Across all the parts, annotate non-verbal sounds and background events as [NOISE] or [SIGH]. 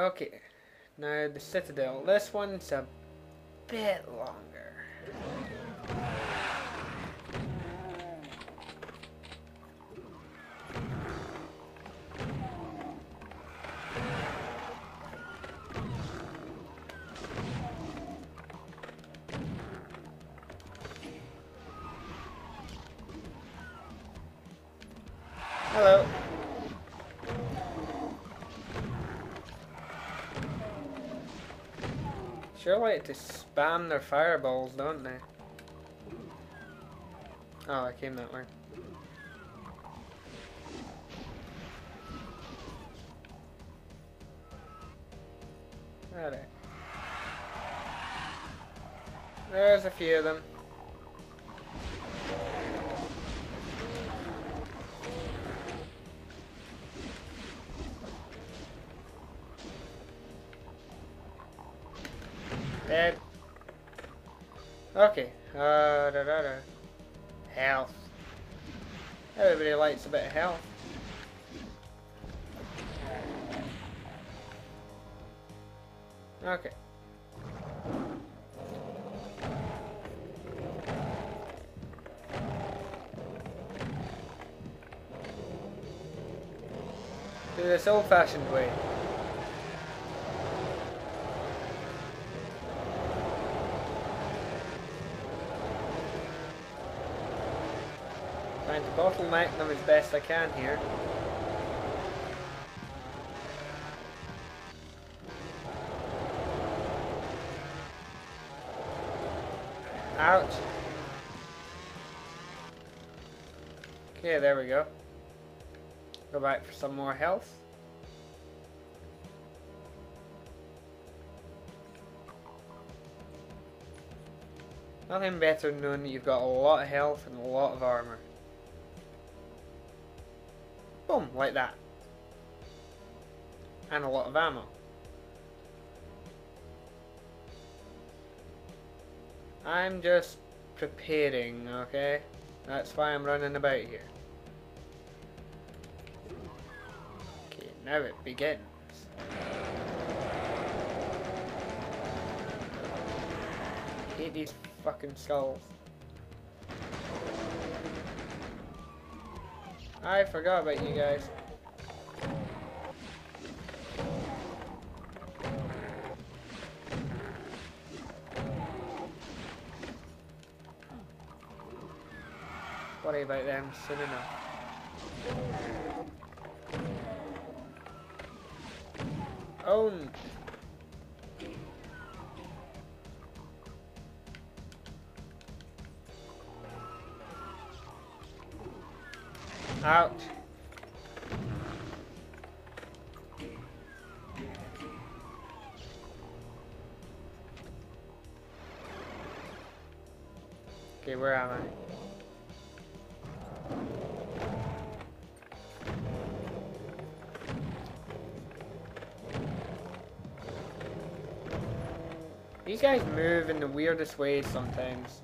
Okay, now the Citadel. This one's a bit longer. Hello. Sure like to spam their fireballs, don't they? Oh, I came that way. There's a few of them. Dead. Okay. Uh, da, da, da. Health. Everybody likes a bit of health. Okay. Do this old-fashioned way. Trying to bottleneck them as best I can here. Ouch. Okay, there we go. Go back for some more health. Nothing better than knowing that you've got a lot of health and a lot of armor. Boom, like that. And a lot of ammo. I'm just preparing, okay? That's why I'm running about here. Okay, now it begins. Hate these fucking skulls. I forgot about you guys. Worry about them soon enough. Own. Ouch. Okay, where am I? These guys move in the weirdest ways sometimes.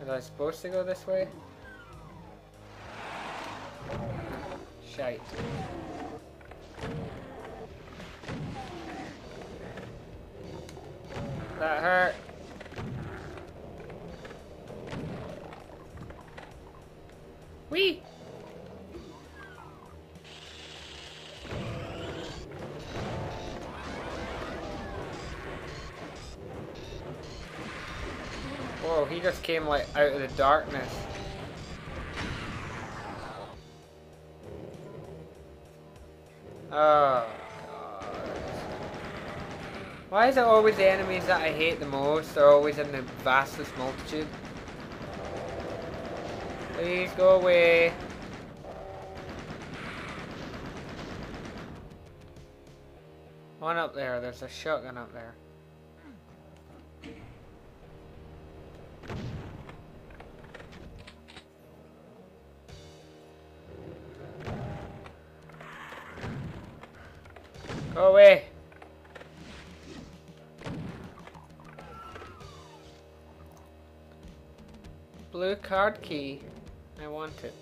Was I supposed to go this way? Shite. That hurt. Whoa, he just came like out of the darkness. Oh, God. Why is it always the enemies that I hate the most? They're always in the vastest multitude. Please go away. One up there, there's a shotgun up there. Key. I want it.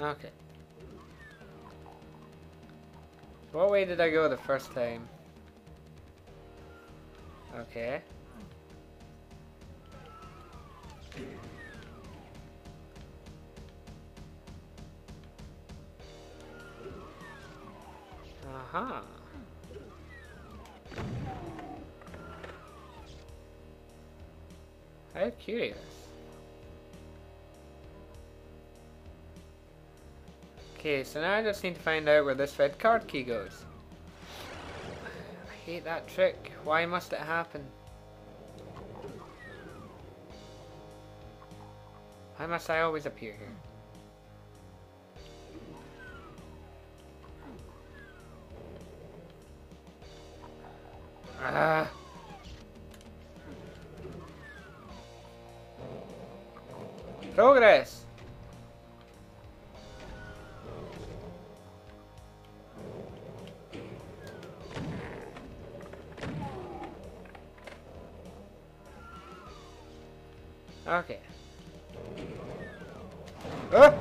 Okay. What way did I go the first time? Okay. Aha. I'm curious. Okay, so now I just need to find out where this red card key goes. [SIGHS] I hate that trick. Why must it happen? Why must I always appear here? Ah. Progress. Okay. Ah!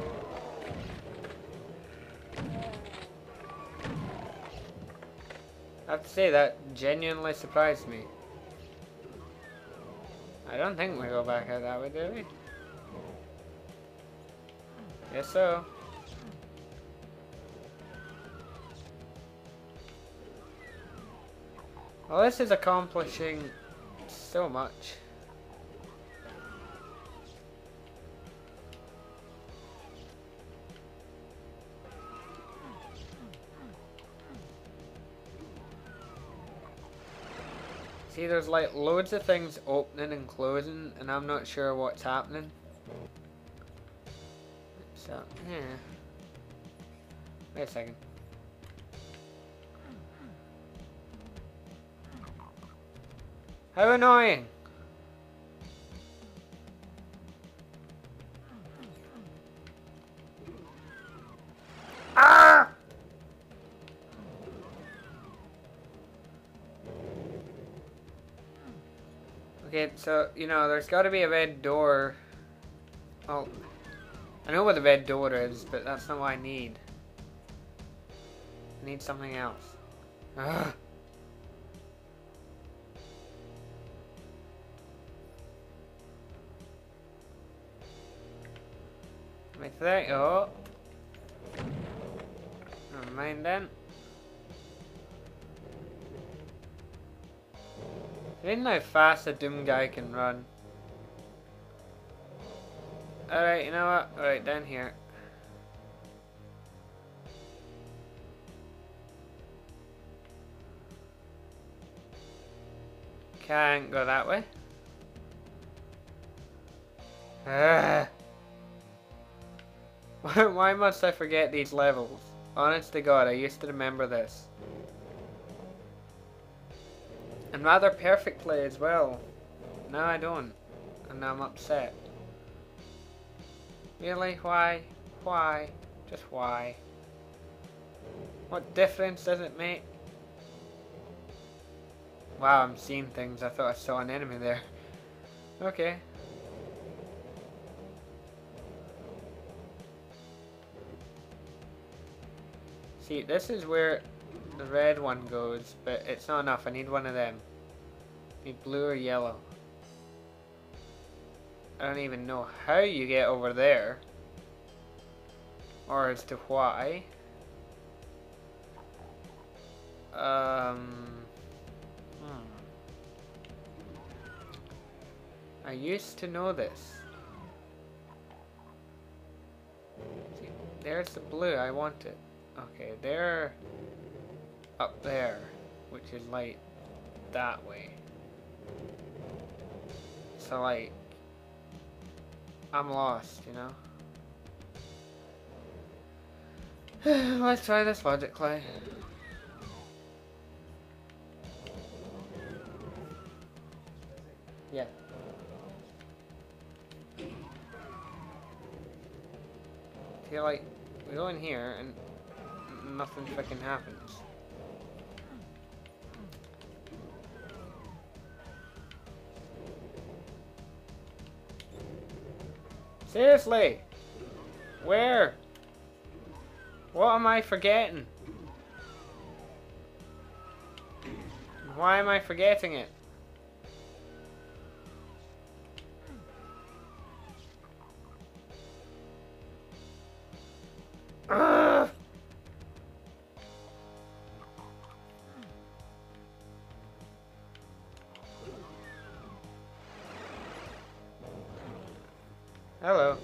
I have to say that genuinely surprised me. I don't think we go back out that way, do we? Guess so. Well, this is accomplishing so much. See, there's like loads of things opening and closing, and I'm not sure what's happening. So, yeah. Wait a second. How annoying! Ah! Okay, so, you know, there's got to be a red door. Oh, I know where the red door is, but that's not what I need. I need something else. Ugh. My thing. Oh. Never mind then. I didn't know how fast a Doom guy can run. Alright, you know what? Alright, down here. Can't go that way. Ugh. [LAUGHS] Why, why must I forget these levels? Honest to God, I used to remember this. And rather perfectly as well. Now I don't. And now I'm upset. Really? Why? Why? Just why? What difference does it make? Wow, I'm seeing things. I thought I saw an enemy there. Okay. See, this is where the red one goes, but it's not enough. I need one of them. I need blue or yellow. I don't even know how you get over there. Or as to why. Um... Hmm. I used to know this. See, there's the blue. I want it. Okay, they're up there, which is light that way. So like, I'm lost, you know? [SIGHS] Let's try this logic clay. Yeah. feel like we go in here and nothing fucking happens. Seriously? Where? What am I forgetting? Why am I forgetting it? Hello.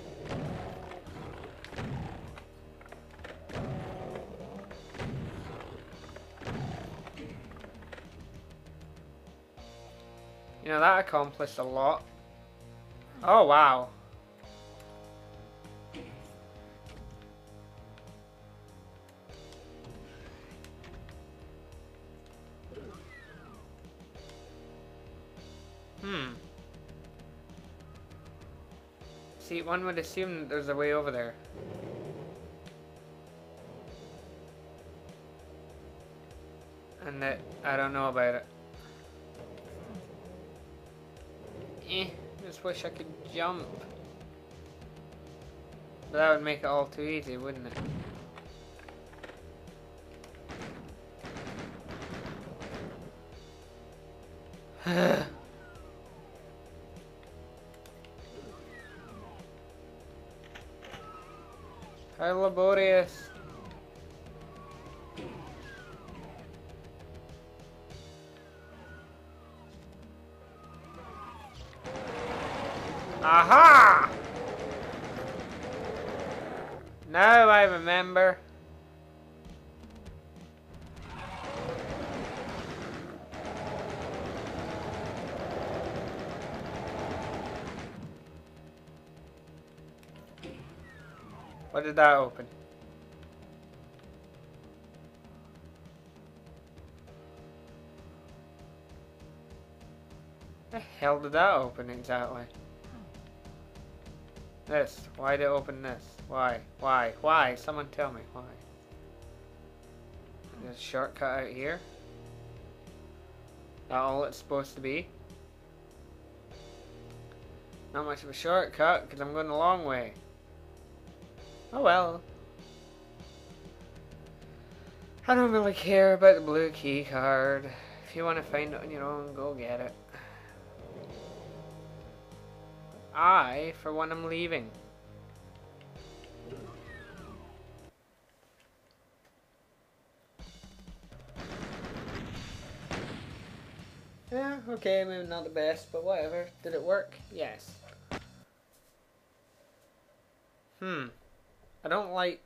You know, that accomplished a lot. Oh, wow. Hmm. See, one would assume that there's a way over there. And that I don't know about it. Eh, just wish I could jump. But that would make it all too easy, wouldn't it? [SIGHS] How laborious. Aha! Now I remember. What did that open? The hell did that open exactly? This. Why did it open this? Why? Why? Why? Someone tell me. Why? There's a shortcut out here? That all it's supposed to be? Not much of a shortcut, because I'm going the long way. Oh well. I don't really care about the blue key card. If you want to find it on your own, go get it. I, for one, am leaving. Yeah, okay, maybe not the best, but whatever. Did it work? Yes. Hmm. I don't like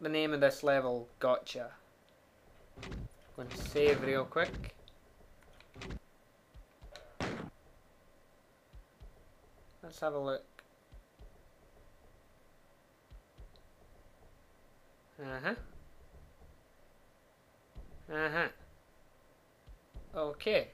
the name of this level, Gotcha. I'm going to save real quick. Let's have a look. Uh-huh. Uh-huh. Okay.